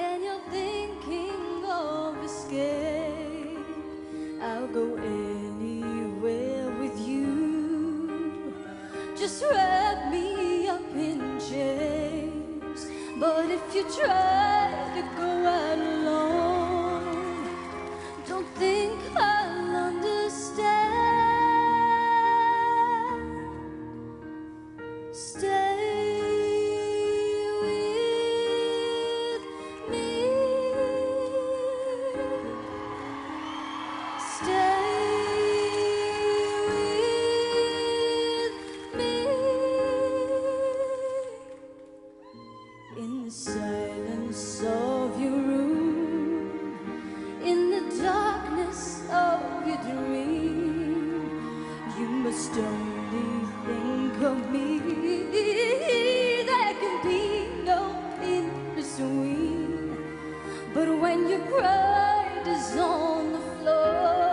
and you're thinking of escape, I'll go anywhere with you. Just wrap me up in chains. But if you try to go out alone, don't think I'll understand. Stay silence of your room, in the darkness of your dream, you must only think of me. There can be no but when your pride is on the floor.